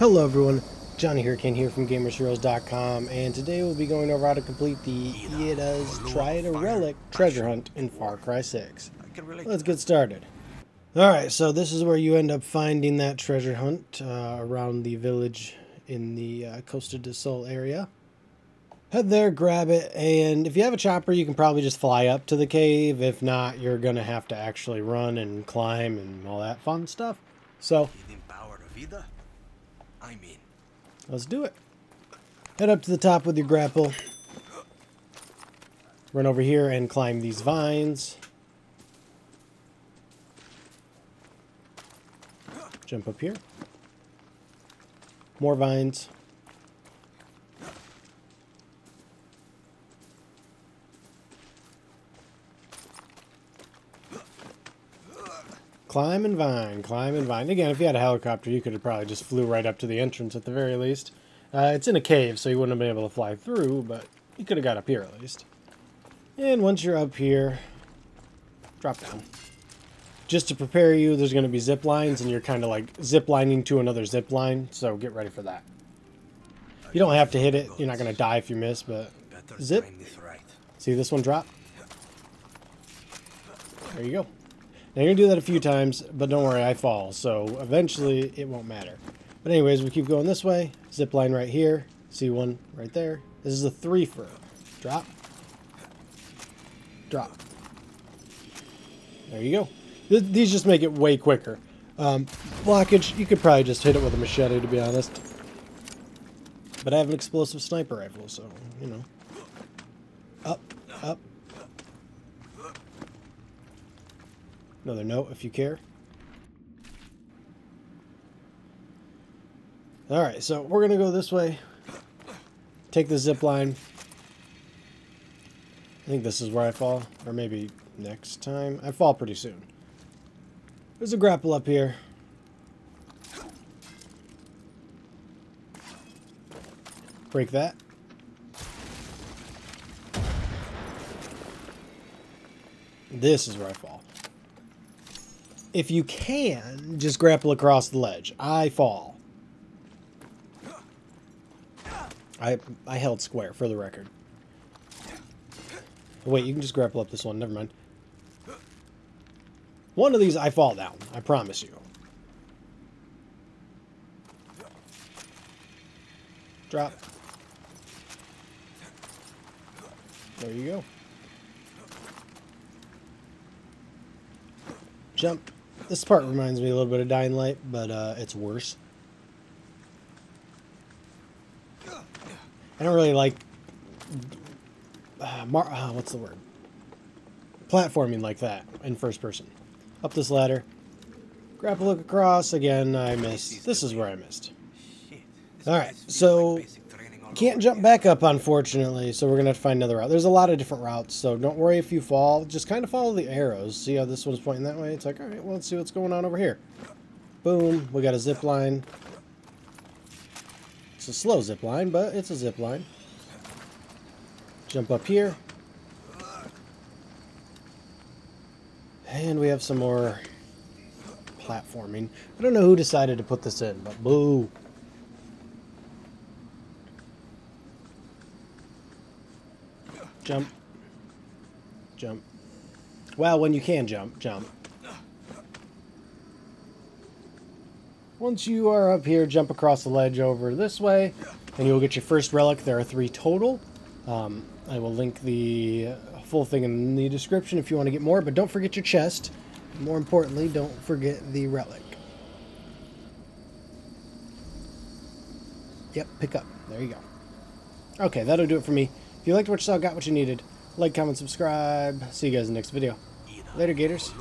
Hello everyone, Johnny Hurricane here from GamersHeroes.com, and today we'll be going over how to complete the Ida's Triada Relic treasure hunt in Far Cry 6. Let's get started. Alright, so this is where you end up finding that treasure hunt uh, around the village in the uh, Costa del Sol area. Head there, grab it, and if you have a chopper, you can probably just fly up to the cave. If not, you're going to have to actually run and climb and all that fun stuff. So, I mean, let's do it. Head up to the top with your grapple. Run over here and climb these vines. Jump up here. More vines. Climb and vine, climb and vine. Again, if you had a helicopter, you could have probably just flew right up to the entrance at the very least. Uh, it's in a cave, so you wouldn't have been able to fly through, but you could have got up here at least. And once you're up here, drop down. Just to prepare you, there's going to be zip lines, and you're kind of like zip lining to another zip line, so get ready for that. You don't have to hit it. You're not going to die if you miss, but zip. See this one drop? There you go. Now you're going to do that a few times, but don't worry, I fall, so eventually it won't matter. But anyways, we keep going this way. Zip line right here. See one right there. This is a three for drop. Drop. There you go. Th these just make it way quicker. Um, blockage, you could probably just hit it with a machete, to be honest. But I have an explosive sniper rifle, so, you know. Up, up, Another note if you care. Alright, so we're going to go this way. Take the zip line. I think this is where I fall. Or maybe next time. I fall pretty soon. There's a grapple up here. Break that. This is where I fall if you can, just grapple across the ledge. I fall. I I held square, for the record. Wait, you can just grapple up this one. Never mind. One of these, I fall down. I promise you. Drop. There you go. Jump. This part reminds me a little bit of Dying Light, but uh, it's worse. I don't really like... Uh, Mar uh, what's the word? Platforming like that in first person. Up this ladder. Grab a look across. Again, I missed. This is where I missed. Alright, so can't jump back up, unfortunately, so we're going to have to find another route. There's a lot of different routes, so don't worry if you fall. Just kind of follow the arrows. See how this one's pointing that way? It's like, all right, well, let's see what's going on over here. Boom, we got a zip line. It's a slow zip line, but it's a zip line. Jump up here. And we have some more platforming. I don't know who decided to put this in, but boo. Jump. Jump. Well, when you can jump, jump. Once you are up here, jump across the ledge over this way, and you'll get your first relic. There are three total. Um, I will link the full thing in the description if you want to get more, but don't forget your chest. More importantly, don't forget the relic. Yep, pick up. There you go. Okay, that'll do it for me. If you liked what you saw, got what you needed, like, comment, subscribe. See you guys in the next video. Later, Gators.